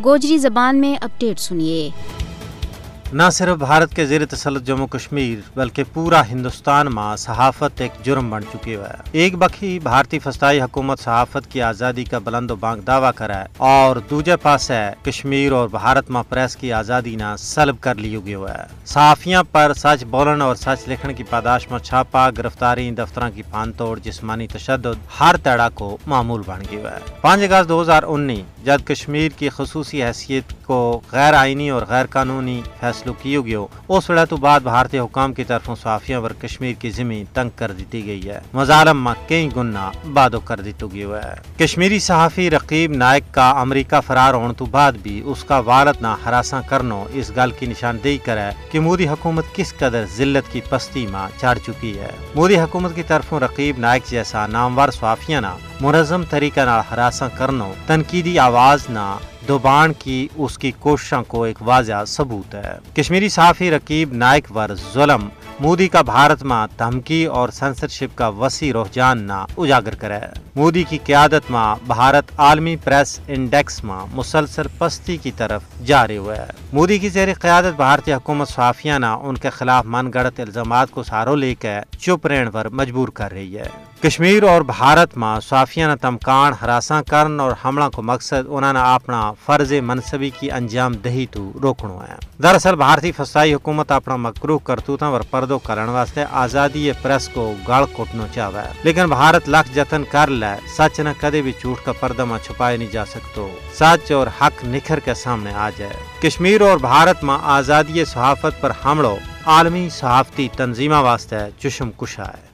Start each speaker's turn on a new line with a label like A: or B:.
A: गोजरी जबान में अपडेट सुनिए।
B: न सिर्फ़ भारत के जेर तसलत जम्मू कश्मीर, बल्कि पूरा हिंदुस्तान में सहाफत एक जुर्म बन चुकी है। एक बखी भारतीय फस्ताई हुकूमत सहाफत की आज़ादी का बुलंद बांग दावा करा है और दूजे पास है कश्मीर और भारत में प्रेस की आज़ादी ना सलब कर ली हुआ है। सहाफिया पर सच बोलन और सच लिखने की पादाश में छापा, गिरफ्तारी, दफ्तर की फान तोड़ जिसमानी तशद हर तड़ा को मामूल बन गया है। पाँच अगस्त दो हज़ार उन्नीस, जब कश्मीर की खसूसी हैसियत को गैर आइनी और गैर कानूनी फैसलों किए गए उस वड़ा तो बाद भारतीय हुकाम की तरफों सहाफियों पर कश्मीर की ज़मीन तंग कर दी गई है। मजालम में कई गुना बादो कर दी गया है। कश्मीरी सहाफी रकीब नायक का अमरीका फरार होने तो बाद भी उसका वारत ना हरासा करनो इस गल की निशानदेही करे कि मोदी हुकूमत किस कदर जिल्लत की पस्ती में चढ़ चुकी है। मोदी हुकूमत की तरफों रकीब नायक जैसा नामवर सहाफिया ना मुनजम तरीका ना हरासा करनो तनकीदी आवाज़ ना दुबान की उसकी कोशिशों को एक वाजह सबूत है। कश्मीरी साफी रकीब नायक वर जुलम, मोदी का भारत में धमकी और सेंसरशिप का वसी रुझान न उजागर करे। मोदी की क्यादत में भारत आलमी प्रेस इंडेक्स में मुसलसल पस्ती की तरफ़ जारी हुआ है। मोदी की जेर क्यादत भारतीय हुकूमत सहाफिया न उनके खिलाफ मन गढ़त इल्ज़ाम को सहारो लेकर चुप रहने पर मजबूर कर रही है। कश्मीर और भारत में सहाफिया न तमकान हरासा करन और हमला को मकसद उन्होंने अपना फ़र्ज़ मनसबी की अंजाम दही तो रोकनो है दरअसल भारतीय फसाई हुकूमत अपना मकरू करतूतों पर पर्दो करने वास्ते आज़ादी प्रेस को गल कुटना चाहे लेकिन भारत लख जतन कर ले, सच न कदे भी झूठ का पर्दा में छुपाया नहीं जा सकता। सच और हक निखर के सामने आ जाए। कश्मीर और भारत में आज़ादी सहाफत पर हमलो, आलमी सहाफती तंजीमा वास्ते चुशम कुशा है